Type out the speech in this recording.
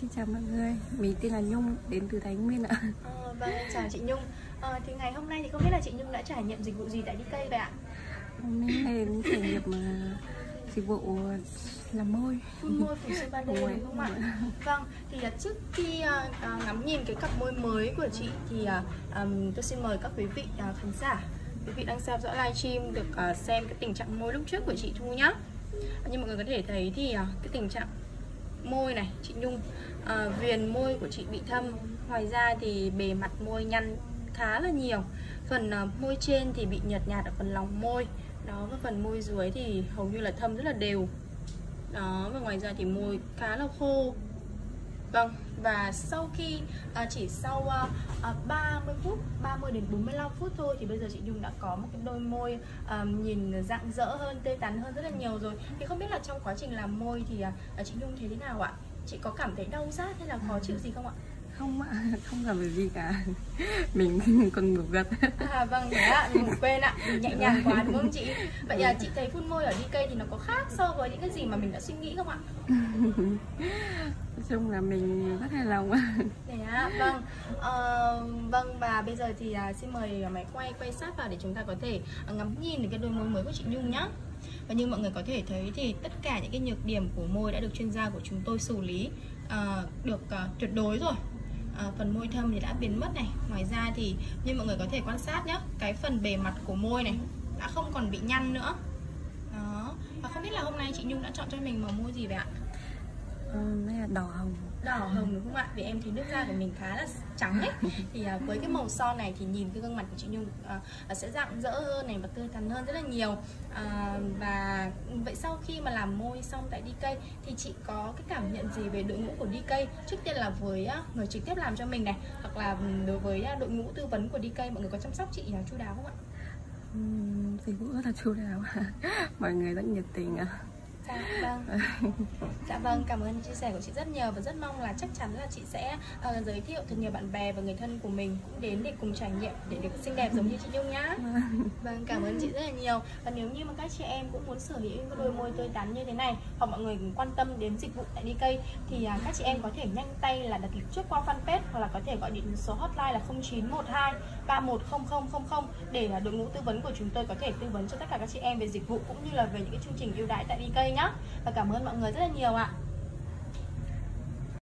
Xin chào mọi người, mình tên là Nhung, đến từ Thái Nguyên ạ. Ờ, vâng, chào chị Nhung. Ờ, Thì ngày hôm nay thì không biết là chị Nhung đã trải nghiệm dịch vụ gì tại đi cây vậy ạ? Hôm nay đến trải nghiệm uh, dịch vụ làm môi. Phun môi phủ sơn ba Đúng không ạ? Vâng, thì uh, trước khi uh, ngắm nhìn cái cặp môi mới của chị Thì um, tôi xin mời các quý vị khán giả. Quý vị đang theo dõi livestream được xem cái tình trạng môi lúc trước của chị Thu nhá. Như mọi người có thể thấy thì cái tình trạng môi này chị Nhung. À, viền môi của chị bị thâm. Ngoài ra thì bề mặt môi nhăn khá là nhiều. Phần à, môi trên thì bị nhợt nhạt ở phần lòng môi. Đó và phần môi dưới thì hầu như là thâm rất là đều. Đó và ngoài ra thì môi khá là khô. Vâng, và sau khi à, chỉ sau à, à 30 phút, 30 đến 45 phút thôi thì bây giờ chị Nhung đã có một cái đôi môi à, nhìn rạng rỡ hơn, tươi tắn hơn rất là nhiều rồi. Thì không biết là trong quá trình làm môi thì à, à chị Nhung thấy thế nào ạ? Chị có cảm thấy đau rát hay là khó chịu gì không ạ? Không ạ, không làm việc gì cả. Mình còn ngủ gật. À vâng, thế ạ, mình quên ạ, mình nhẹ nhàng quá đúng không chị? Vậy à, chị thấy phun môi ở đi cây thì nó có khác so với những cái gì mà mình đã suy nghĩ không ạ? Nói chung là mình rất hài lòng ạ. Thế á, vâng. Ờ, Vâng và bây giờ thì à, xin mời máy quay quay sát vào để chúng ta có thể à, ngắm nhìn được cái đôi môi mới của chị Nhung nhá. Và như mọi người có thể thấy thì tất cả những cái nhược điểm của môi đã được chuyên gia của chúng tôi xử lý à, được à, tuyệt đối rồi à, Phần môi thâm thì đã biến mất này. Ngoài ra thì như mọi người có thể quan sát nhé Cái phần bề mặt của môi này đã không còn bị nhăn nữa. Đó. Và không biết là hôm nay chị Nhung đã chọn cho mình màu môi gì vậy ạ? Ừ, Đây là đỏ hồng đỏ hồng đúng không ạ? Vì em thấy nước da của mình khá là trắng ấy Thì à, với cái màu son này thì nhìn cái gương mặt của chị Nhung à, à, sẽ rạng rỡ hơn này và tươi tắn hơn rất là nhiều à, Và vậy sau khi mà làm môi xong tại đi cây thì chị có cái cảm nhận gì về đội ngũ của đi cây? Trước tiên là với à, người trực tiếp làm cho mình này Hoặc là đối với à, đội ngũ tư vấn của đi cây mọi người có chăm sóc chị à, chu đáo không ạ? Dịch vụ rất là chu đáo Mọi người rất nhiệt tình ạ Dạ vâng. Dạ vâng, cảm ơn chia sẻ của chị rất nhiều Và rất mong là chắc chắn là chị sẽ uh, giới thiệu thật nhiều bạn bè và người thân của mình Cũng đến để cùng trải nghiệm để được xinh đẹp giống như chị Nhung nhá. Vâng, cảm ơn chị rất là nhiều. Và nếu như mà các chị em cũng muốn sở hữu những cái đôi môi tươi tắn như thế này Hoặc mọi người cũng quan tâm đến dịch vụ tại đi cây Thì uh, các chị em có thể nhanh tay là đặt lịch trước qua fanpage Hoặc là có thể gọi điện số hotline là 0912 310000 Để uh, đội ngũ tư vấn của chúng tôi có thể tư vấn cho tất cả các chị em về dịch vụ Cũng như là về những cái chương trình ưu đãi tại đi cây nhá và cảm ơn mọi người rất là nhiều ạ.